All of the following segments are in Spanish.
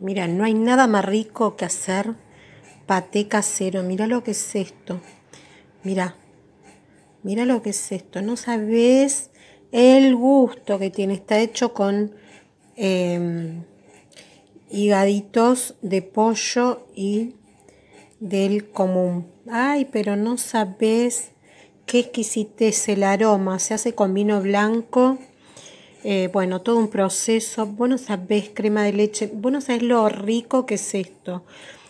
Mira, no hay nada más rico que hacer paté casero. Mira lo que es esto. Mira, mira lo que es esto. No sabes el gusto que tiene. Está hecho con em, higaditos de pollo y del común. Ay, pero no sabes qué exquisitez el aroma. Se hace con vino blanco eh, bueno, todo un proceso. Vos no sabés crema de leche, vos no sabés lo rico que es esto.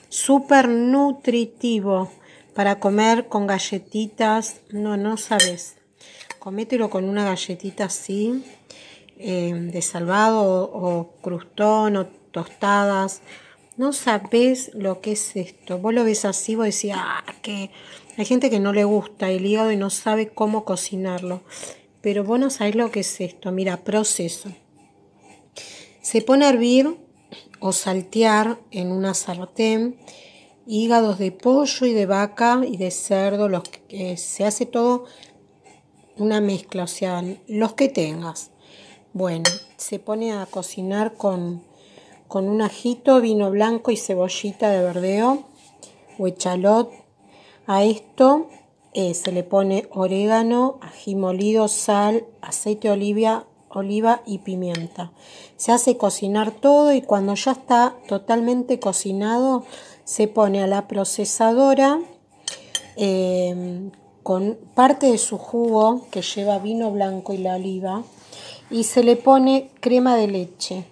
Súper nutritivo para comer con galletitas. No, no sabes. Comételo con una galletita así, eh, de salvado o, crustón o tostadas. No sabés lo que es esto. Vos lo ves así, vos decís, ah, que hay gente que no le gusta el hígado y no sabe cómo cocinarlo. Pero vos no sabés lo que es esto. Mira, proceso. Se pone a hervir o saltear en una sartén hígados de pollo y de vaca y de cerdo. Los que, se hace todo una mezcla, o sea, los que tengas. Bueno, se pone a cocinar con, con un ajito, vino blanco y cebollita de verdeo o echalot. A esto eh, se le pone orégano, ají molido, sal, aceite de oliva, oliva y pimienta. Se hace cocinar todo y cuando ya está totalmente cocinado se pone a la procesadora eh, con parte de su jugo que lleva vino blanco y la oliva y se le pone crema de leche.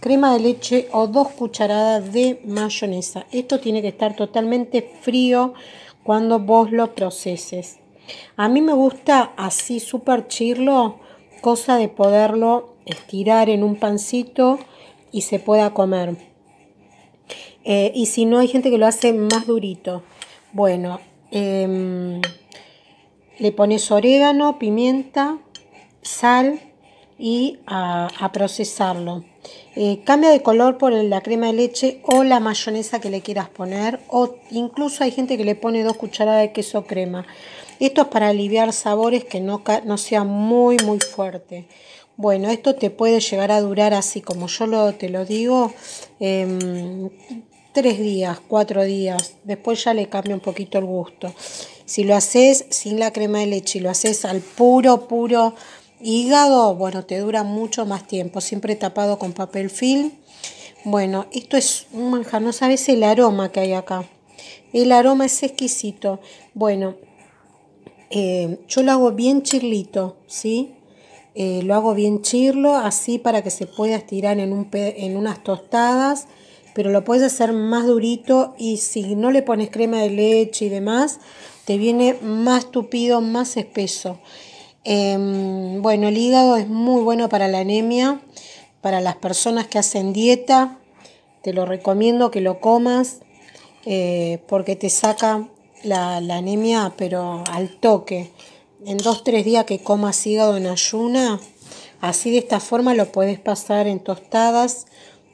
Crema de leche o dos cucharadas de mayonesa. Esto tiene que estar totalmente frío cuando vos lo proceses. A mí me gusta así súper chirlo, cosa de poderlo estirar en un pancito y se pueda comer. Eh, y si no, hay gente que lo hace más durito. Bueno, em, le pones orégano, pimienta, sal y a procesarlo. Eh, cambia de color por la crema de leche o la mayonesa que le quieras poner o incluso hay gente que le pone dos cucharadas de queso crema. Esto es para aliviar sabores que no, no sea muy muy fuerte. Bueno, esto te puede llegar a durar así como yo lo, te lo digo, em, tres días, cuatro días. Después ya le cambia un poquito el gusto. Si lo haces sin la crema de leche y lo haces al puro, puro Hígado, bueno, te dura mucho más tiempo, siempre tapado con papel film. Bueno, esto es un manjar, no sabes el aroma que hay acá. El aroma es exquisito. Bueno, eh, yo lo hago bien chirlito, ¿sí? Eh, lo hago bien chirlo, así para que se pueda estirar en, un en unas tostadas, pero lo puedes hacer más durito y si no le pones crema de leche y demás, te viene más tupido, más espeso. Em, bueno, el hígado es muy bueno para la anemia, para las personas que hacen dieta. Te lo recomiendo que lo comas eh, porque te saca la, anemia, pero al toque. En dos, tres días que comas hígado en ayuna, así de esta forma lo puedes pasar en tostadas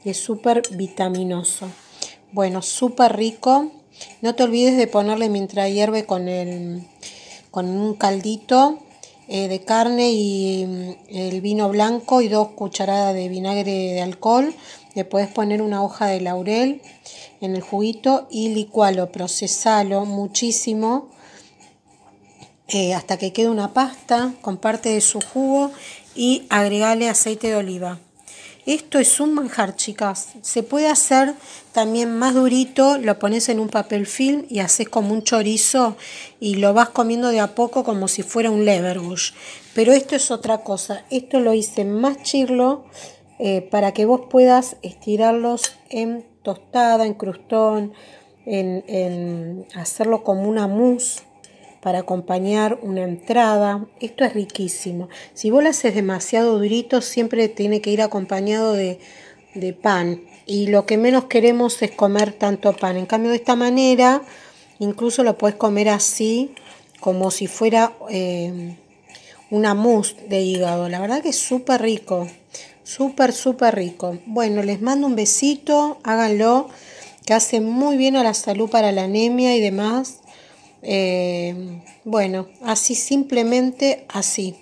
es súper vitaminoso. Bueno, súper rico. No te olvides de ponerle mientras hierve con, el, con un caldito eh, de carne y mm, el vino blanco y dos cucharadas de vinagre de alcohol. Le puedes poner una hoja de laurel en el juguito y licualo, procesalo muchísimo eh, hasta que quede una pasta con parte de su jugo y agregale aceite de oliva. Esto es un manjar, chicas. Se puede hacer también más durito, lo pones en un papel film y haces como un chorizo y lo vas comiendo de a poco como si fuera un leverbush. Pero esto es otra cosa. Esto lo hice más chirlo eh, para que vos puedas estirarlos en tostada, en crustón, en, en hacerlo como una mousse para acompañar una entrada. Esto es riquísimo. Si vos lo haces demasiado durito, siempre tiene que ir acompañado de, pan. Y lo que menos queremos es comer tanto pan. En cambio, de esta manera, incluso lo puedes comer así, como si fuera eh, una mousse de hígado. La verdad que es súper rico. Súper, súper rico. Bueno, les mando un besito. Háganlo. Que hace muy bien a la salud para la anemia y demás. Eh, bueno, así simplemente así.